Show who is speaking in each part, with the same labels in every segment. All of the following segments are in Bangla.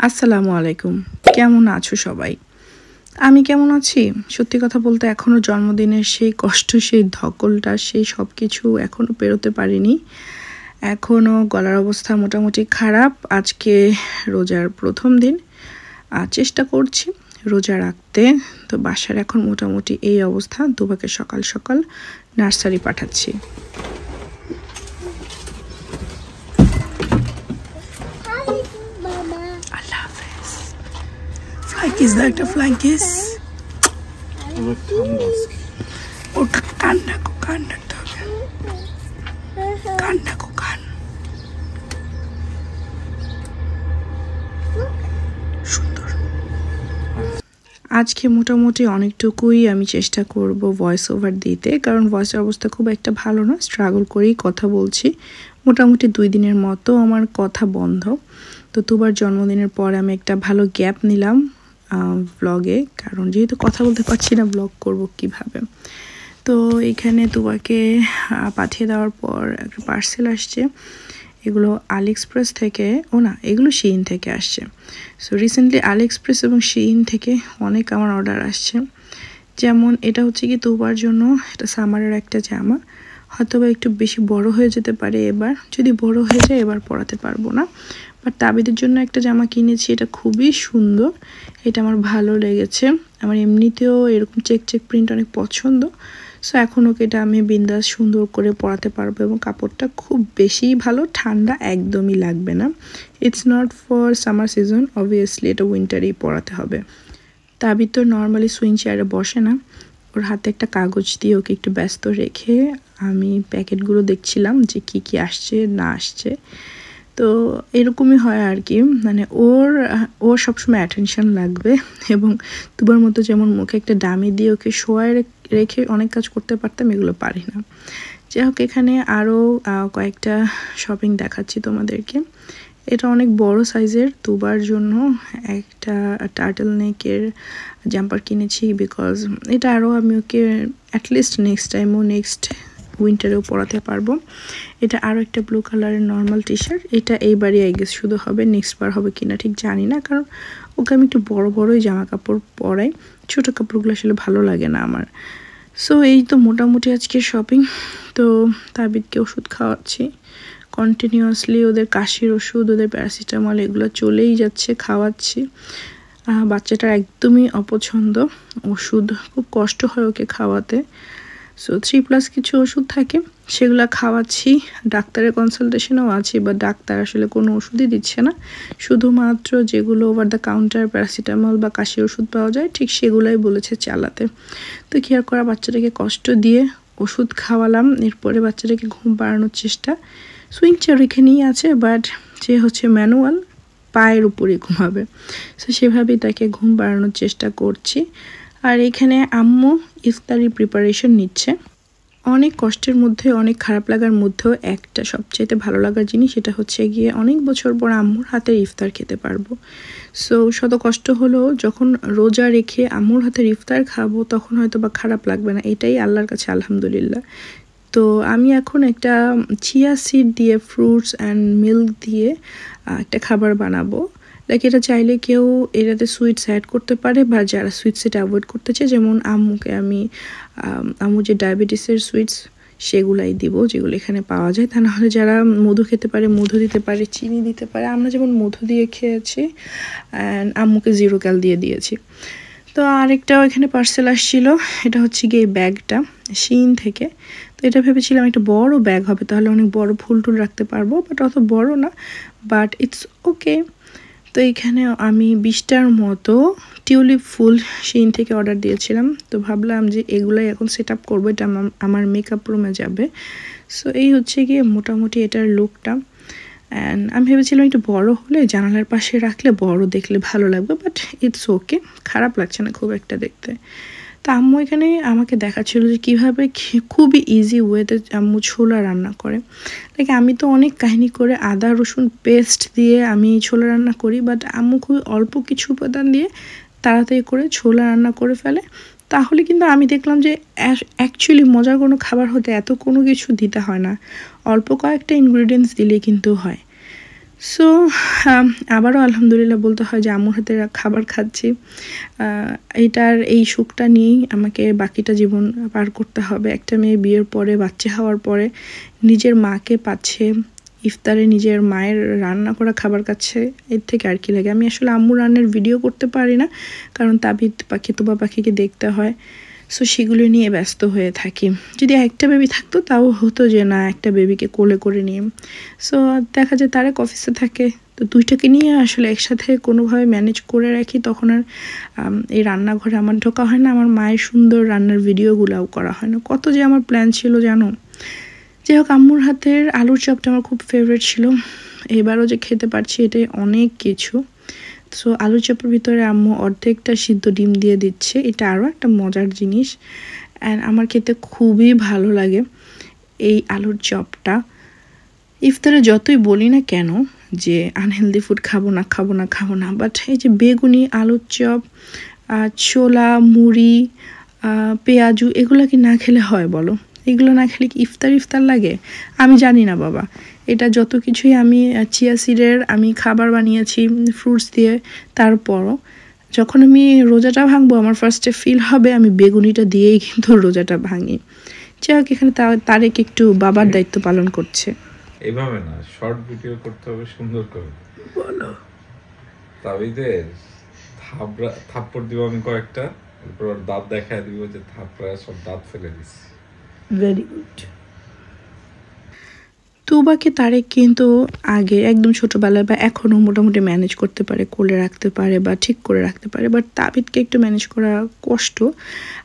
Speaker 1: আসসালামু আলাইকুম। কেমন আছো সবাই? আমি কেমন আছি? সত্যি কথা বলতে এখনও জন্মদিনের সেই কষ্ট, সেই ধকলটা, সেই সব কিছু এখনও পেরোতে পারিনি। এখনও গলার অবস্থা মোটামুটি খারাপ। আজকে রোজার প্রথম দিন। আর চেষ্টা করছি রোজা রাখতে। তো বাসার এখন মোটামুটি এই অবস্থা। দুবাকে সকাল সকাল নার্সারি পাঠাচ্ছি আল্লাহ হাফেজ ফ্লাই কিস দাও একটা ফ্লাই কিস
Speaker 2: আমার ঠান্ডা আজকে।
Speaker 1: কান ডাকো কান ডাকতে হবে কান ডাকো কান সুন্দর আজকে মোটামুটি অনেকটুকুই আমি চেষ্টা করব ভয়েস ওভার দিতে কারণ ভয়েসের অবস্থা খুব একটা ভালো না স্ট্রাগল করেই কথা বলছি। মোটামুটি দুই দিনের মতো আমার কথা বন্ধ। তো দুবার জন্মদিনের পর আমি একটা ভালো গ্যাপ নিলাম। ব্লগে কারণ যেহেতু কথা বলতে পারছি না ব্লগ করব কীভাবে। তো এখানে আহ, পাঠিয়ে দেওয়ার পর একটা পার্সেল আসছে। এগুলো আলি এক্সপ্রেস থেকে ও না এগুলো শিইন থেকে আসছে। সো রিসেন্টলি আলি এক্সপ্রেস এবং শিইন থেকে অনেক আমার অর্ডার আসছে। যেমন এটা হচ্ছে কি তুবার জন্য এটা সামারের একটা জামা। হয়তো বা একটু বেশি বড় হয়ে যেতে পারে এবার। যদি বড় হয়ে যায় এবার পরাতে পারব না। বাট তাবিদের জন্য একটা জামা কিনেছি, এটা খুবই সুন্দর। এটা আমার ভালো লেগেছে। আমার এমনিতেও এরকম চেক চেক প্রিন্ট অনেক পছন্দ। সো এখন ওকে এটা আমি বিন্দাস সুন্দর করে পরাতে পারব এবং কাপড়টা খুব বেশি ভালো, ঠান্ডা একদমই লাগবে না। It's not for summer season obviously এটা উইন্টারেই পরাতে হবে। তাবিদ তো নর্মালি সুইং চেয়ারে বসে না। ওর হাতে একটা কাগজ দিয়ে ওকে একটু ব্যস্ত রেখে আমি প্যাকেটগুলো দেখছিলাম যে কি কি আসছে, না আসছে। তো এরকমই হয় আর কি মানে ওর ওর সবসময় অ্যাটেনশন লাগবে এবং তোমার মতো যেমন মুখে একটা ডামি দিয়ে ওকে শোয়ায় রেখে অনেক কাজ করতে পারতাম, এগুলো পারি না। যাই হোক, এখানে আরও কয়েকটা শপিং দেখাচ্ছি তোমাদেরকে। এটা অনেক বড় সাইজের দুবার জন্য একটা টার্টল নেকের জাম্পার কিনেছি বিকজ এটা আরও আমি ওকে অ্যাটলিস্ট নেক্সট টাইমও নেক্সট উইন্টারেও পরাতে পারব। এটা আরও একটা ব্লু কালারের নর্মাল টি শার্ট এটা এইবারই আই গেস শুধু হবে নেক্সট বার হবে কিনা ঠিক জানি না, কারণ ওকে আমি একটু বড় বড়ই জামা কাপড় পরাই। ছোটো কাপড়গুলো আসলে ভালো লাগে না আমার। সো এই তো মোটামুটি আজকে শপিং তো, তাবিদকে ওষুধ খাওয়াচ্ছি। কন্টিনিউয়াসলি ওদের কাশির ওষুধ, ওদের প্যারাসিটামল এগুলো চলেই যাচ্ছে, খাওয়াচ্ছি। বাচ্চাটার একদমই অপছন্দ। ওষুধ, খুব কষ্ট হয় ওকে খাওয়াতে। সো থ্রি প্লাস কিছু ওষুধ থাকে, সেগুলো খাওয়াচ্ছি। ডাক্তারের কনসালটেশনেও আছি বা ডাক্তার আসলে কোনো ওষুধই দিচ্ছে না। শুধুমাত্র যেগুলো ওভার দ্য কাউন্টার প্যারাসিটামল বা কাশি ওষুধ পাওয়া যায়, ঠিক সেগুলাই বলেছে চালাতে। তো কেয়ার করা, বাচ্চাটাকে কষ্ট দিয়ে ওষুধ খাওয়ালাম, এরপরে বাচ্চাটাকে ঘুম বাড়ানোর চেষ্টা। সুইং চেয়ার এখানেই আছে বাট যে হচ্ছে ম্যানুয়াল পায়ের উপরে ঘুমাবে। সো সেভাবেই তাকে ঘুম বাড়ানোর চেষ্টা করছি। আর এখানে আম্মু ইফতারি প্রিপারেশন নিচ্ছে। অনেক কষ্টের মধ্যে, অনেক খারাপ লাগার মধ্যেও একটা সবচাইতে ভালো লাগার জিনিস সেটা হচ্ছে গিয়ে অনেক বছর পর আম্মুর হাতের ইফতার খেতে পারব। সো শত কষ্ট হলেও যখন রোজা রেখে আম্মুর হাতের ইফতার খাব, তখন হয়তো বা খারাপ লাগবে না। এটাই আল্লাহর কাছে আলহামদুলিল্লাহ। তো আমি এখন একটা চিয়া সিড দিয়ে ফ্রুটস অ্যান্ড মিল্ক দিয়ে একটা খাবার বানাবো। লাইক এটা চাইলে কেউ এটাতে সুইটস অ্যাড করতে পারে বা যারা সুইটস এটা অ্যাভয়েড করতে চায় যেমন আম্মুকে আমি আম, আম্মু যে ডায়াবেটিসের সুইটস সেগুলাই দিব যেগুলো এখানে পাওয়া যায়। তা নাহলে যারা মধু খেতে পারে মধু দিতে পারে চিনি দিতে পারে আমরা যেমন মধু দিয়ে খেয়েছি অ্যান্ড আম্মুকে জিরো ক্যাল দিয়ে দিয়েছি। তো আরেকটাও এখানে পার্সেল আসছিল এটা হচ্ছে গিয়ে ব্যাগটা শিন থেকে। তো এটা ভেবেছিলাম একটা বড় ব্যাগ হবে তাহলে অনেক বড় ফুল টুল রাখতে পারব বাট অত বড় না বাট ইটস ওকে তো এখানে আমি বিশটার মতো টিউলিপ ফুল শিন থেকে অর্ডার দিয়েছিলাম। তো ভাবলাম যে এগুলাই এখন সেট আপ করব, এটা আমার- আমার মেকআপ রুমে যাবে। সো এই হচ্ছে গিয়ে মোটামুটি এটার লুকটা অ্যান্ড আমি ভেবেছিলাম একটু বড় হলে জানালার পাশে রাখলে বড় দেখলে ভালো লাগবে বাট ইটস ওকে খারাপ লাগছে না খুব একটা দেখতে। তা আম্মু এখানে আমাকে দেখাচ্ছিল যে কীভাবে খুবই ইজি ওয়েতে আম্মু ছোলা রান্না করে। লাইক আমি তো অনেক কাহিনী করে আদা, রসুন পেস্ট দিয়ে আমি ছোলা রান্না করি বাট আম্মু খুবই অল্প কিছু উপাদান দিয়ে তাড়াতাড়ি করে ছোলা রান্না করে ফেলে। তাহলে কিন্তু আমি দেখলাম যে অ্যাকচুয়ালি মজার কোনো খাবার হতে এত কোনো কিছু দিতে হয় না। অল্প কয়েকটা ইনগ্রিডিয়েন্টস দিলে কিন্তু হয়। সো আবারও আলহামদুলিল্লাহ বলতে হয় যে আম্মুর হাতে খাবার খাচ্ছি। এটার এই সুখটা নিয়েই আমাকে বাকিটা জীবন পার করতে হবে। একটা মেয়ে বিয়ের পরে, বাচ্চা হওয়ার পরে নিজের মাকে পাচ্ছে, ইফতারে নিজের মায়ের রান্না করা খাবার খাচ্ছে, এর থেকে আর কি লাগে। আমি আসলে আম্মু রান্নার ভিডিও করতে পারি না, কারণ তাবিদ পাখি, তোবা পাখিকে দেখতে হয়। সো সেগুলো নিয়ে ব্যস্ত হয়ে থাকি। যদি একটা বেবি থাকতো, তাও হতো যে, না, একটা বেবিকে কোলে করে নিয়ে সো দেখা যায় তারা অফিসে থাকে। তো দুইটাকে নিয়ে আসলে একসাথে কোনোভাবে ম্যানেজ করে রাখি। তখন আর এই রান্নাঘরে আমার ঢোকা হয় না। আমার মায়ের সুন্দর রান্নার ভিডিওগুলোও করা হয় না। কত যে আমার প্ল্যান ছিল জানো? যাই হোক, আম্মুর হাতের আলুর চপটা আমার খুব ফেভারিট ছিল। এবারও যে খেতে পারছি এটাই অনেক কিছু। সো আলুর চপের ভিতরে আম্মু অর্ধেকটা সিদ্ধ ডিম দিয়ে দিচ্ছে। এটা আরও একটা মজার জিনিস। অ্যান্ড আমার খেতে খুবই ভালো লাগে এই আলুর চপটা। ইফতারে যতই বলি না কেন যে আনহেলদি ফুড খাব না খাব না খাব না বাট এই যে বেগুনি, আলুর চপ ছোলা, মুড়ি পেঁয়াজু এগুলো কি না খেলে হয় বলো? এগুলো না খেলে ইফতার ইফতার লাগে? আমি জানি না বাবা। এটা যত কিছুই আমি চিয়া সিডের আমি খাবার বানিয়েছি ফ্রুটস দিয়ে তারপরও যখন আমি রোজাটা ভাঙবো আমার ফার্স্টে ফিল হবে আমি বেগুনিটা দিয়েই কিন্তু রোজাটা ভাঙি। যাক এখানে তারেক একটু বাবার দায়িত্ব পালন করছে।
Speaker 2: এভাবে না শর্ট ভিডিও করতে হবে সুন্দর করে।
Speaker 1: বলো।
Speaker 2: তাবিদের থাপড়া থাপ্পড় দিব আমি কয়েকটা এরপর দাঁত দেখায় দিব যে থাপড়া সব দাঁত ফেলে দিস
Speaker 1: ভেরি গুড তুবাকে তারেক কিন্তু আগে একদম ছোটোবেলায় বা এখনও মোটামুটি ম্যানেজ করতে পারে, কোলে রাখতে পারে বা ঠিক করে রাখতে পারে বাট তাবিদকে একটু ম্যানেজ করা কষ্ট।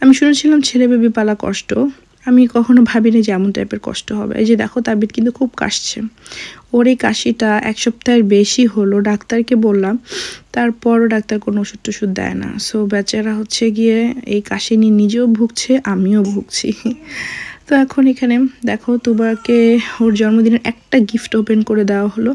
Speaker 1: আমি শুনেছিলাম ছেলে বেবি পালা কষ্ট। আমি কখনো ভাবিনি যে এমন টাইপের কষ্ট হবে। এই যে দেখো, তাবিদ কিন্তু খুব কাশছে। ওর এই কাশিটা এক সপ্তাহের বেশি হলো। ডাক্তারকে বললাম, তারপরও ডাক্তার কোনো ওষুধ টষুধ দেয় না। সো বেচারা হচ্ছে গিয়ে এই কাশি নিয়ে নিজেও ভুগছে, আমিও ভুগছি। তো এখন এখানে দেখো তুবাকে ওর জন্মদিনের একটা গিফট ওপেন করে দেওয়া হলো।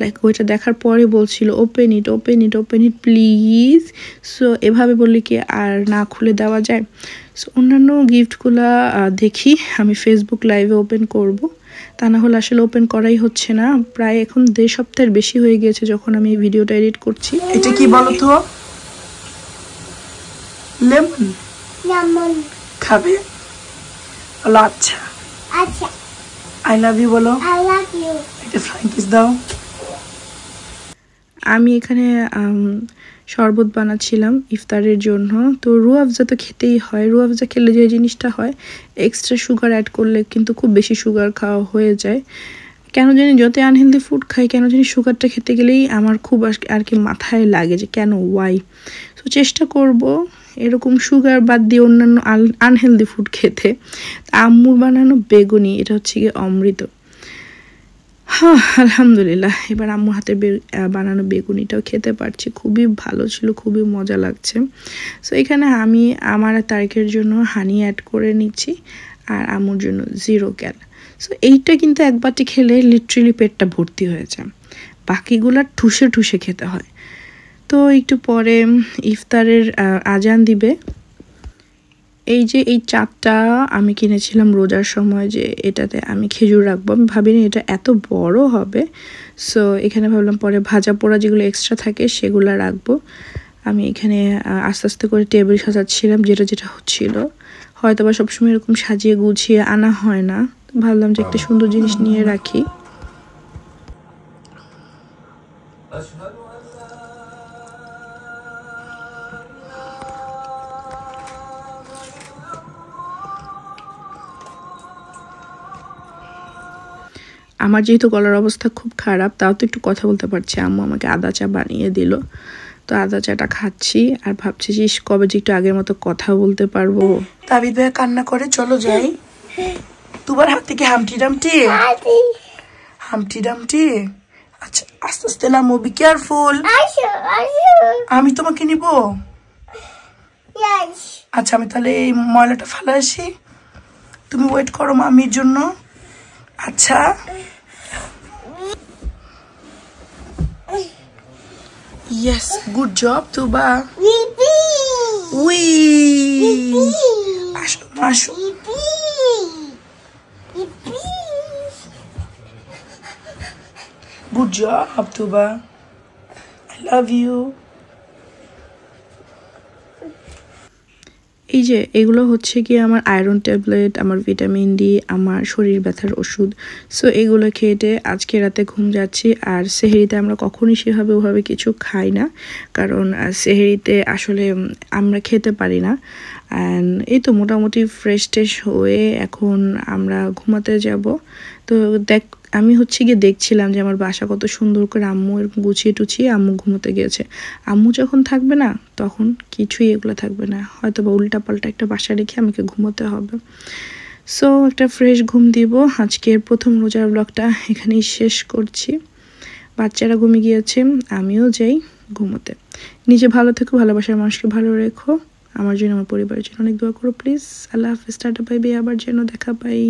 Speaker 1: লাইক ওইটা দেখার পরে বলছিল open it open it open it please so এভাবে বললে কি আর না খুলে দেওয়া যায়? সো অন্যান্য গিফটগুলো দেখি আমি ফেসবুক লাইভে ওপেন করব। তা না হলে আসলে ওপেন করাই হচ্ছে না। প্রায় এখন দেড় সপ্তাহের বেশি হয়ে গিয়েছে যখন আমি এই ভিডিওটা এডিট করছি। এটা কি বলো তো লেমন
Speaker 3: লেমন
Speaker 1: খাবে? বলো আচ্ছা
Speaker 3: আচ্ছা।
Speaker 1: আই লাভ ইউ বলো।
Speaker 3: আই লাভ ইউ
Speaker 1: একটা ফ্লাইং কিস দাও। আমি এখানে শরবত বানাচ্ছিলাম ইফতারের জন্য। তো রু আফজা তো খেতেই হয়। রু আফজা খেলে যে জিনিসটা হয় এক্সট্রা সুগার অ্যাড করলে কিন্তু খুব বেশি সুগার খাওয়া হয়ে যায়। কেন জানি যত আনহেলদি ফুড খাই কেন জানি সুগারটা খেতে গেলেই আমার খুব আর- আর কি মাথায় লাগে যে কেন ওয়াই তো চেষ্টা করব এরকম সুগার বাদ দিয়ে অন্যান্য আনহেলদি ফুড খেতে আম্মুর বানানো বেগুনি, এটা হচ্ছে গিয়ে অমৃত। হ্যাঁ আলহামদুলিল্লাহ, এবার আম্মুর হাতে বানানো বেগুনিটাও খেতে পারছি। খুবই ভালো ছিল, খুবই মজা লাগছে। সো এখানে আমি আমার তারিখের জন্য হানি অ্যাড করে নিচ্ছি, আর আম্মুর জন্য জিরো ক্যাল সো এইটা কিন্তু একবারটি খেলে লিটারেলি পেটটা ভর্তি হয়ে যায়। বাকিগুলা ঠুসে ঠুসে খেতে হয়। তো একটু পরে ইফতারের আজান দিবে। এই যে এই চাপটা আমি কিনেছিলাম রোজার সময় যে এটাতে আমি খেজুর রাখব। আমি ভাবিনি এটা এত বড় হবে। সো এখানে ভাবলাম পরে ভাজা পোড়া যেগুলো এক্সট্রা থাকে সেগুলো রাখব। আমি এখানে আস্তে আস্তে করে টেবিল সাজাচ্ছিলাম যেটা যেটা হচ্ছিল। হয়তো বা সবসময় এরকম সাজিয়ে গুছিয়ে আনা হয় না। ভাবলাম যে একটা সুন্দর জিনিস নিয়ে রাখি। আমার যেহেতু গলার অবস্থা খুব খারাপ তাও তো একটু কথা বলতে পারছি। আম্মু আমাকে আদা চা বানিয়ে দিল। তো আদা চাটা খাচ্ছি আর ভাবছি যে কবে যে একটু আগের মতো কথা বলতে পারব। তাবিদ ভাই কান্না করে চলো যাই। তোমার হাত থেকে হামটি ডামটি। হামটি ডামটি। আচ্ছা আস্তে আস্তে নামো বি কেয়ারফুল আমি তোমাকে নিব? আচ্ছা আমি তাহলে এই ময়লাটা ফেলে আসি। তুমি ওয়েট করো মামির জন্য। আচ্ছা। Yes good job Tuba
Speaker 3: Bibi
Speaker 1: we আসো আসো
Speaker 3: বিবি বিবি
Speaker 1: good job Tuba I love you এই যে, এগুলো হচ্ছে কি আমার আয়রন ট্যাবলেট আমার ভিটামিন ডি আমার শরীর ব্যথার ওষুধ। সো এগুলো খেয়ে আজকে রাতে ঘুম যাচ্ছি আর সেহেরিতে আমরা কখনই সেভাবে ওভাবে কিছু খাই না। কারণ সেহেরিতে আসলে আমরা খেতে পারি না। অ্যান্ড এই তো মোটামুটি ফ্রেশ টেশ হয়ে এখন আমরা ঘুমাতে যাব। তো দেখ, আমি হচ্ছে গিয়ে দেখছিলাম যে আমার বাসা কত সুন্দর করে আম্মু এরকম গুছিয়ে টুছিয়ে আম্মু ঘুমোতে গিয়েছে। আম্মু যখন থাকবে না, তখন কিছুই এগুলো থাকবে না। হয়তো বা উল্টা পাল্টা একটা বাসা রেখে আমাকে ঘুমোতে হবে। সো একটা ফ্রেশ ঘুম দিব। আজকের প্রথম রোজার ব্লগটা এখানেই শেষ করছি। বাচ্চারা ঘুমিয়ে গিয়েছে, আমিও যাই ঘুমোতে। নিজে ভালো থেকো, ভালোবাসার মানুষকে ভালো রেখো। আমার জন্য, আমার পরিবারের জন্য অনেক দোয়া করো প্লিজ আল্লাহ হাফিজ, টাটা পাইবে আবার যেন দেখা পাই